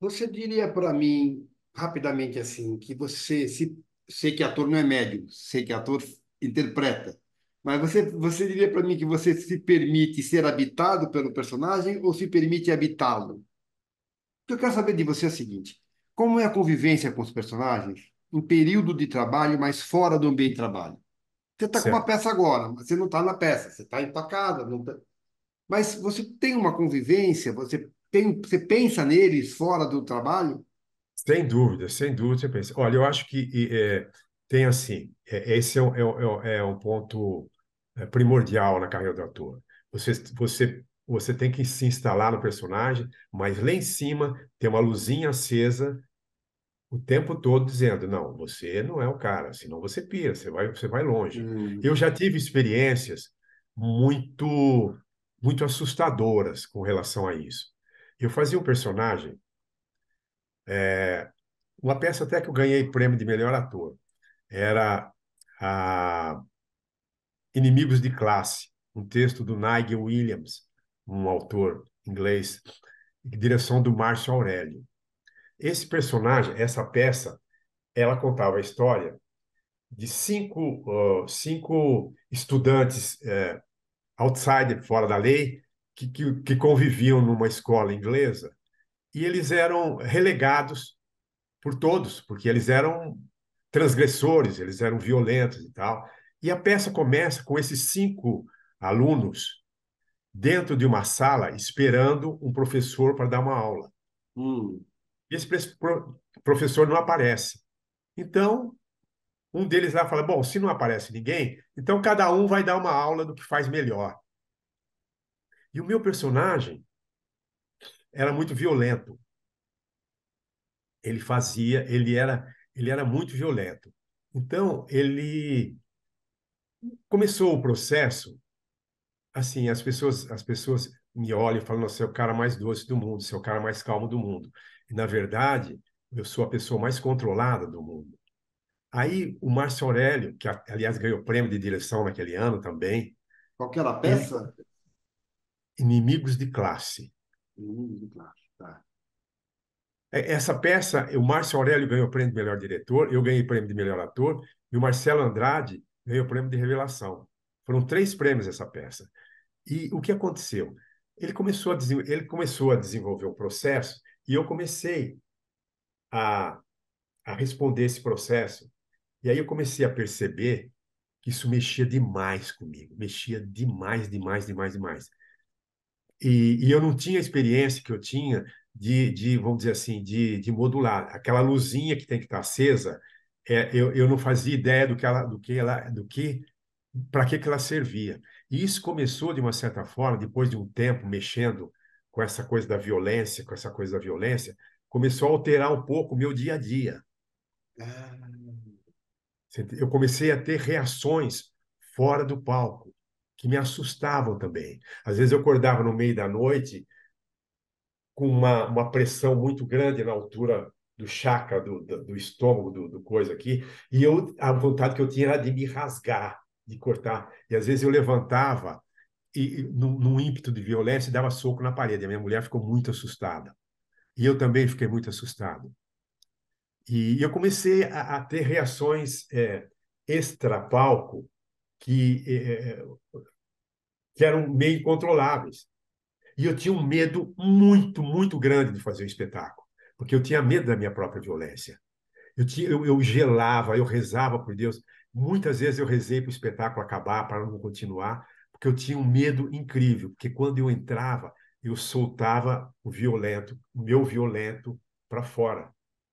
Você diria para mim, rapidamente assim, que você, se, sei que ator não é médium, sei que ator interpreta, mas você, você diria para mim que você se permite ser habitado pelo personagem ou se permite habitá-lo? O que eu quero saber de você é o seguinte: como é a convivência com os personagens em período de trabalho, mas fora do ambiente de trabalho? Você está com uma peça agora, mas você não está na peça, você está empacada, não tá... mas você tem uma convivência, você tem, você pensa neles fora do trabalho? Sem dúvida, sem dúvida, você pensa. Olha, eu acho que é, tem assim, é, esse é um, é um, é um ponto é, primordial na carreira do ator. Você, você, você tem que se instalar no personagem, mas lá em cima tem uma luzinha acesa o tempo todo dizendo, não, você não é o cara, senão você pira, você vai, você vai longe. Hum, Eu já tive experiências muito, muito assustadoras com relação a isso. Eu fazia um personagem Uma peça até que eu ganhei prêmio de melhor ator. Era a Inimigos de Classe, um texto do Nigel Williams, um autor inglês, direção do Márcio Aurélio. Esse personagem, essa peça, ela contava a história de cinco, uh, cinco estudantes uh, outsider, fora da lei, que, que, que conviviam numa escola inglesa, e eles eram relegados por todos, porque eles eram transgressores, eles eram violentos e tal. E a peça começa com esses cinco alunos dentro de uma sala esperando um professor para dar uma aula. hum. E esse professor não aparece. Então, um deles lá fala: Bom, se não aparece ninguém, então cada um vai dar uma aula do que faz melhor. E o meu personagem era muito violento. Ele fazia, ele era, ele era muito violento. Então, ele começou o processo, assim, as pessoas, as pessoas me olham e falam, você é o cara mais doce do mundo, você é o cara mais calmo do mundo. E, na verdade, eu sou a pessoa mais controlada do mundo. Aí, o Márcio Aurélio, que, aliás, ganhou prêmio de direção naquele ano também. Qual que era a Ele, peça? Inimigos de Classe. Inimigos de classe. Tá. Essa peça, o Márcio Aurélio ganhou o prêmio de melhor diretor, eu ganhei o prêmio de melhor ator, e o Marcelo Andrade ganhou o prêmio de revelação. Foram três prêmios essa peça. E o que aconteceu? Ele começou a, ele começou a desenvolver o processo e eu comecei a, a responder esse processo. E aí eu comecei a perceber que isso mexia demais comigo, mexia demais, demais, demais, demais. E, e eu não tinha a experiência que eu tinha de, de vamos dizer assim, de, de modular. Aquela luzinha que tem que estar acesa, é, eu, eu não fazia ideia do que ela, do que ela, do que, para que, que ela servia. E isso começou de uma certa forma, depois de um tempo mexendo com essa coisa da violência, com essa coisa da violência, começou a alterar um pouco o meu dia a dia. Ah. Eu comecei a ter reações fora do palco que me assustavam também. Às vezes eu acordava no meio da noite com uma, uma pressão muito grande na altura do chakra, do, do, do estômago, do, do, coisa aqui, e eu, a vontade que eu tinha era de me rasgar, de cortar. E às vezes eu levantava e, num, num ímpeto de violência, dava soco na parede. A minha mulher ficou muito assustada. E eu também fiquei muito assustado. E eu comecei a, a ter reações é, extra-palco que, é, que eram meio incontroláveis. E eu tinha um medo muito, muito grande de fazer o espetáculo, porque eu tinha medo da minha própria violência. Eu, tinha, eu, eu gelava, eu rezava por Deus. Muitas vezes eu rezei para o espetáculo acabar, para não continuar, porque eu tinha um medo incrível, porque quando eu entrava, eu soltava o violento, o meu violento para fora.